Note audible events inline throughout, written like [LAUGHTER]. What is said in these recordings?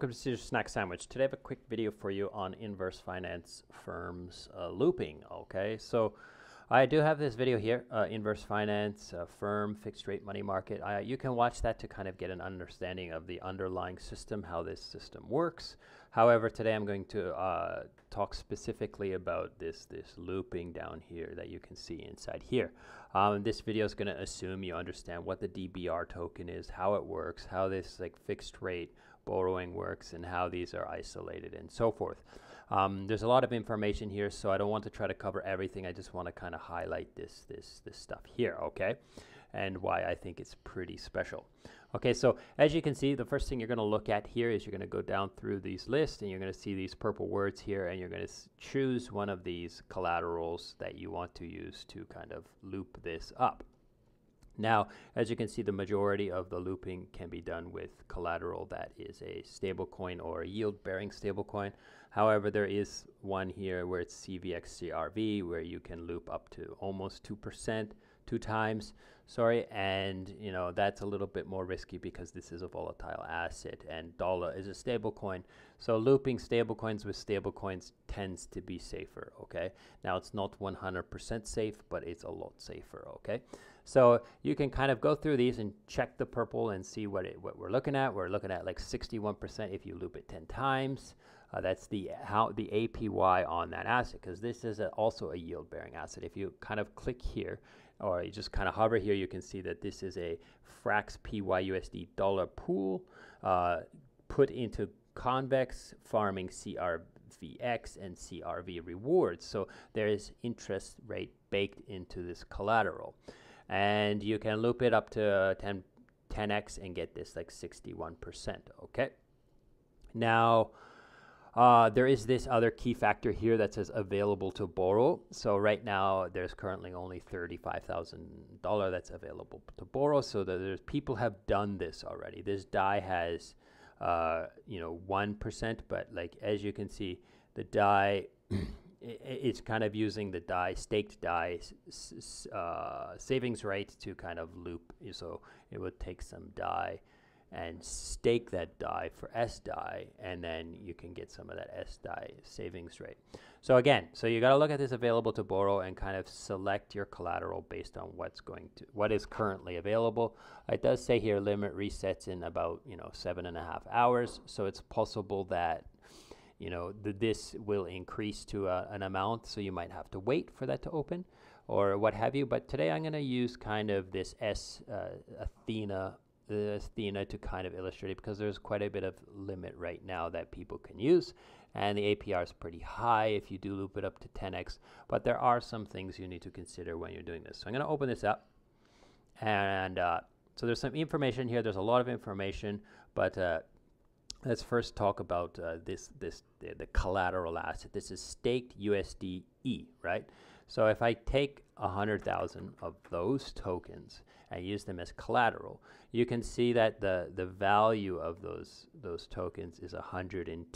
welcome to Ceazor's Snack Sandwich. Today I have a quick video for you on inverse finance firms uh, looping. Okay, so I do have this video here, uh, inverse finance uh, firm fixed rate money market. you can watch that to kind of get an understanding of the underlying system, how this system works. However, today I'm going to uh, talk specifically about this this looping down here that you can see inside here. Um, this video is going to assume you understand what the DBR token is, how it works, how this like fixed rate borrowing works and how these are isolated and so forth. Um, there's a lot of information here, so I don't want to try to cover everything. I just want to kind of highlight this, this, this stuff here, okay? And why I think it's pretty special. Okay, so as you can see, the first thing you're going to look at here is you're going to go down through these lists and you're going to see these purple words here and you're going to choose one of these collaterals that you want to use to kind of loop this up. Now, as you can see, the majority of the looping can be done with collateral that is a stablecoin or a yield-bearing stablecoin. However, there is one here where it's CVXCRV where you can loop up to almost 2% two times sorry and you know that's a little bit more risky because this is a volatile asset and DOLA is a stable coin. So looping stable coins with stable coins tends to be safer okay? Now it's not 100% safe but it's a lot safer okay? So you can kind of go through these and check the purple and see what it what we're looking at. We're looking at like 61% if you loop it 10 times. Uh, that's the how the APY on that asset because this is a, also a yield bearing asset. If you kind of click here or you just kind of hover here, you can see that this is a Frax PYUSD DOLA pool uh, put into Convex farming CRVX and CRV rewards. So there is interest rate baked into this collateral. And you can loop it up to 10, 10x and get this like 61%. Okay. Now, uh, there is this other key factor here that says available to borrow. So right now there's currently only $35,000 that's available to borrow. So that there's people have done this already. This DAI has, uh, you know, 1%, but like as you can see, the DAI, [CLEARS THROAT] it's kind of using the DAI, staked DAI uh, savings rate to kind of loop. So it would take some DAI and stake that DAI for S DAI, and then you can get some of that S DAI savings rate. So again, so you got to look at this available to borrow and kind of select your collateral based on what's going to what is currently available. It does say here limit resets in about you know seven and a half hours, so it's possible that you know the, this will increase to a, an amount, so you might have to wait for that to open or what have you. But today I'm going to use kind of this S uh, Ethena the Ethena to kind of illustrate it because there's quite a bit of limit right now that people can use and the APR is pretty high if you do loop it up to 10x but there are some things you need to consider when you're doing this. So I'm going to open this up and uh, so there's some information here there's a lot of information but uh, let's first talk about uh, this this the, the, collateral asset. This is staked USDE right? So if I take a hundred thousand of those tokens and use them as collateral, you can see that the the value of those those tokens is hundred and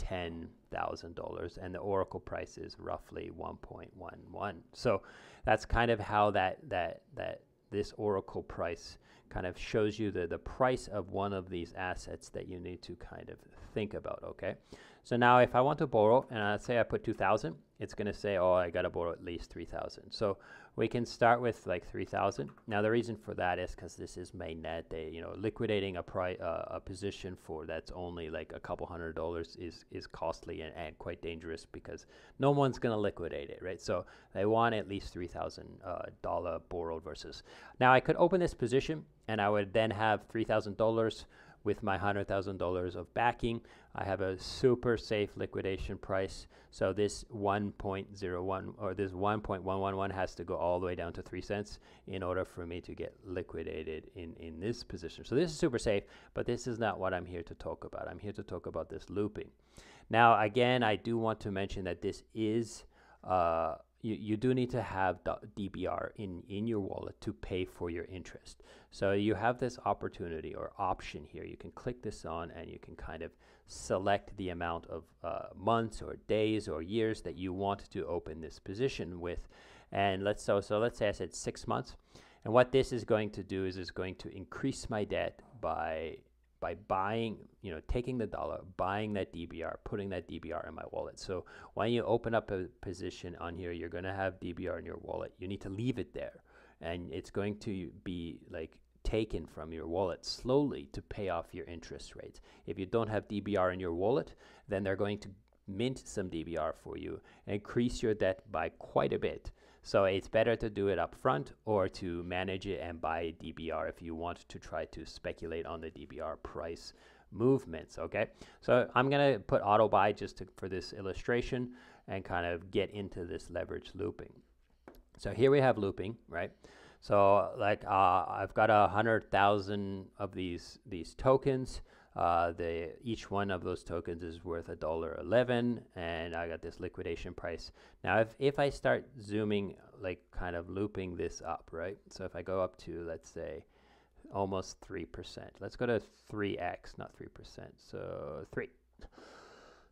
the Oracle price is roughly one point one one. So that's kind of how that that that this Oracle price kind of shows you the, the price of one of these assets that you need to kind of think about, okay? So now if I want to borrow, and I say I put 2,000, it's going to say, oh, I got to borrow at least 3,000. So we can start with like 3,000. Now the reason for that is because this is mainnet. They, you know, liquidating a pri uh, a position for that's only like a couple hundred dollars is is costly and, and quite dangerous because no one's going to liquidate it, right? So they want at least 3,000 uh, DOLA borrowed versus. Now I could open this position and I would then have $3,000 with my $100,000 of backing. I have a super safe liquidation price. So this 1.01 or this 1.111 has to go all the way down to 3 cents in order for me to get liquidated in, in this position. So this is super safe, but this is not what I'm here to talk about. I'm here to talk about this looping. Now, again, I do want to mention that this is uh, you, you do need to have DBR in, in your wallet to pay for your interest. So you have this opportunity or option here. You can click this on and you can kind of select the amount of uh, months or days or years that you want to open this position with. And let's so so let's say I said six months. And what this is going to do is is going to increase my debt by by buying, you know, taking the DOLA, buying that DBR, putting that DBR in my wallet. So when you open up a position on here, you're going to have DBR in your wallet. You need to leave it there, and it's going to be like taken from your wallet slowly to pay off your interest rates. If you don't have DBR in your wallet, then they're going to mint some DBR for you, increase your debt by quite a bit. So it's better to do it up front or to manage it and buy a DBR if you want to try to speculate on the DBR price movements. Okay, so I'm gonna put auto buy just to, for this illustration and kind of get into this leverage looping. So here we have looping, right? So like uh, I've got a hundred thousand of these these tokens. Uh, the each one of those tokens is worth a dollar eleven, and I got this liquidation price. Now, if if I start zooming, like kind of looping this up, right? So if I go up to let's say almost three percent, let's go to three x, not three percent. So three.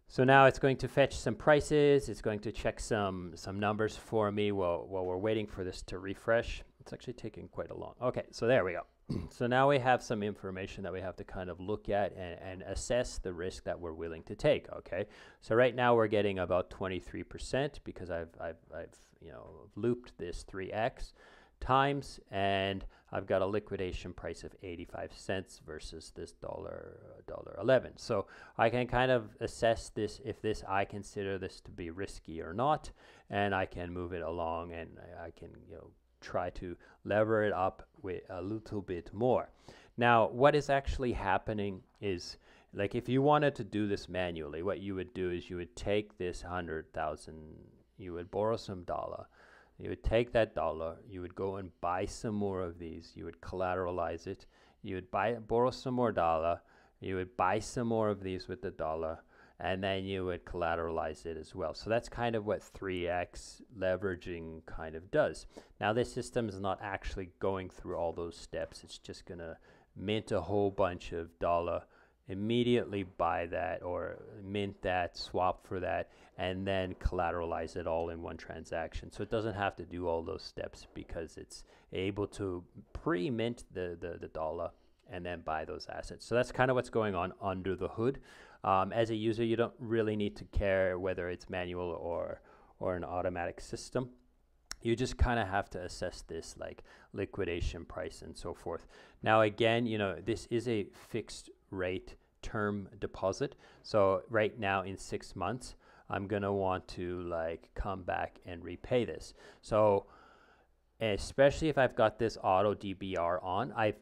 So now it's going to fetch some prices. It's going to check some some numbers for me while while we're waiting for this to refresh. It's actually taking quite a long. Okay, so there we go. [CLEARS THROAT] so now we have some information that we have to kind of look at and, and assess the risk that we're willing to take. Okay, so right now we're getting about 23% because I've, I've, I've you know looped this 3x times and I've got a liquidation price of 85 cents versus this dollar dollar 11 so I can kind of assess this if this I consider this to be risky or not and I can move it along and I can you know try to lever it up with a little bit more. Now, what is actually happening is like if you wanted to do this manually, what you would do is you would take this hundred thousand, you would borrow some DOLA, you would take that DOLA, you would go and buy some more of these, you would collateralize it, you would buy borrow some more DOLA, you would buy some more of these with the DOLA, and then you would collateralize it as well. So that's kind of what 3x leveraging kind of does. Now this system is not actually going through all those steps. It's just going to mint a whole bunch of DOLA, immediately buy that or mint that, swap for that, and then collateralize it all in one transaction. So it doesn't have to do all those steps because it's able to pre-mint the, the, the DOLA and then buy those assets. So that's kind of what's going on under the hood. Um, as a user, you don't really need to care whether it's manual or or an automatic system. You just kind of have to assess this like liquidation price and so forth. Now again, you know, this is a fixed rate term deposit. So right now in six months, I'm gonna want to like come back and repay this. So especially if I've got this auto DBR on, I've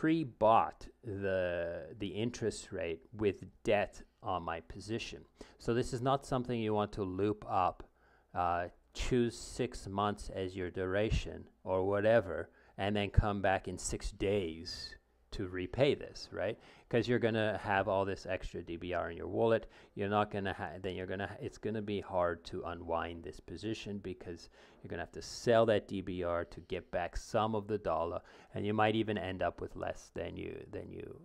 pre-bought the the interest rate with debt on my position. So this is not something you want to loop up. Uh, choose six months as your duration or whatever, and then come back in six days to repay this, right? Because you're going to have all this extra DBR in your wallet. You're not going to have, then you're going to, it's going to be hard to unwind this position because you're going to have to sell that DBR to get back some of the DOLA. And you might even end up with less than you, than you,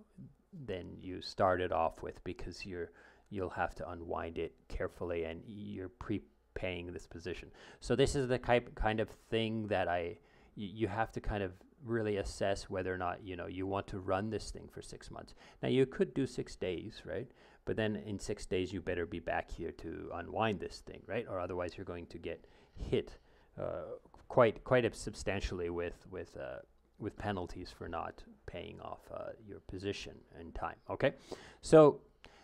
than you started off with because you're, you'll have to unwind it carefully and you're prepaying this position. So this is the type, kind of thing that I, you have to kind of really assess whether or not you know you want to run this thing for six months. Now you could do six days, right? But then in six days you better be back here to unwind this thing, right? Or otherwise you're going to get hit uh, quite quite substantially with with uh, with penalties for not paying off uh, your position in time. Okay, so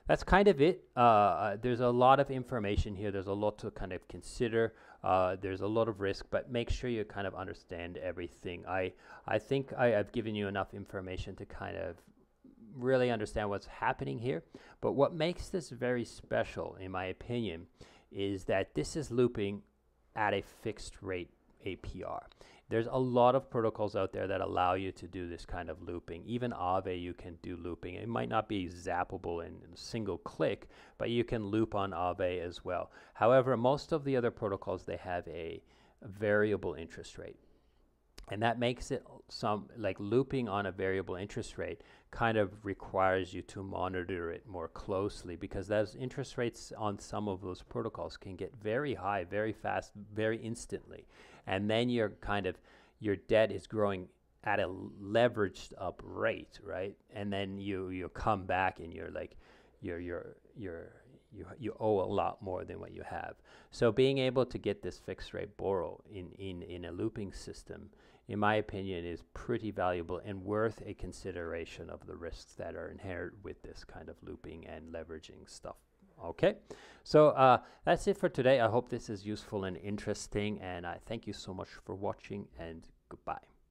that's kind of it. Uh, uh, there's a lot of information here. There's a lot to kind of consider. Uh, there's a lot of risk, but make sure you kind of understand everything. I I think I, have given you enough information to kind of really understand what's happening here. But what makes this very special, in my opinion, is that this is looping at a fixed rate APR. There's a lot of protocols out there that allow you to do this kind of looping. Even Aave, you can do looping. It might not be zappable in, a single click, but you can loop on Aave as well. However, most of the other protocols, they have a variable interest rate. And that makes it some like looping on a variable interest rate kind of requires you to monitor it more closely because those interest rates on some of those protocols can get very high, very fast, very instantly. And then you're kind of, your debt is growing at a leveraged up rate, right? And then you you come back and you're like you're you're you're you you owe a lot more than what you have. So being able to get this fixed rate borrow in in in a looping system, in my opinion, is pretty valuable and worth a consideration of the risks that are inherent with this kind of looping and leveraging stuff. Okay, so uh, that's it for today. I hope this is useful and interesting, and I thank you so much for watching, and goodbye.